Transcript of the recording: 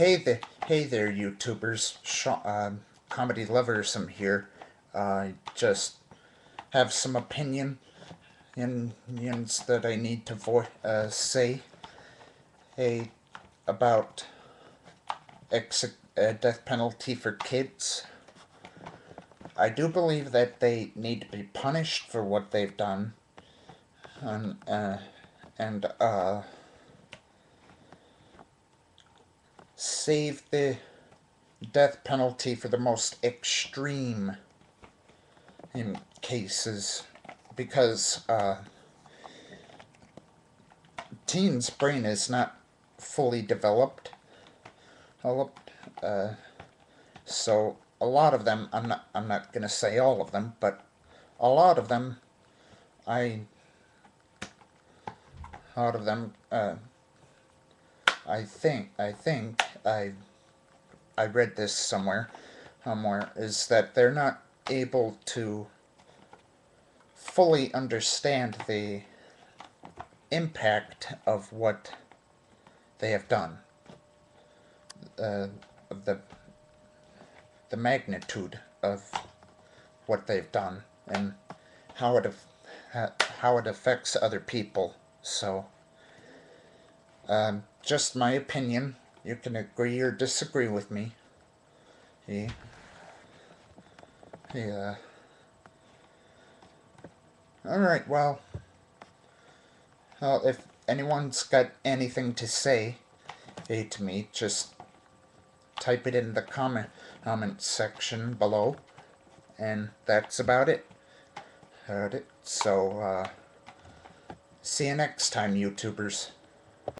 Hey there, hey there, YouTubers. Sha um, Comedy Loverism here. I just have some opinion opinions that I need to uh, say. Hey, about ex uh, death penalty for kids. I do believe that they need to be punished for what they've done. And, uh, and, uh, save the death penalty for the most extreme in cases because uh, teen's brain is not fully developed. Developed uh, so a lot of them I'm not I'm not gonna say all of them but a lot of them I a lot of them uh, I think I think I I read this somewhere somewhere is that they're not able to fully understand the impact of what they have done uh, of the the magnitude of what they've done and how it how it affects other people so um, just my opinion. You can agree or disagree with me. Yeah. Yeah. Alright, well. Well, if anyone's got anything to say hey, to me, just type it in the comment comment section below. And that's about it. Heard it. So, uh, see you next time, YouTubers.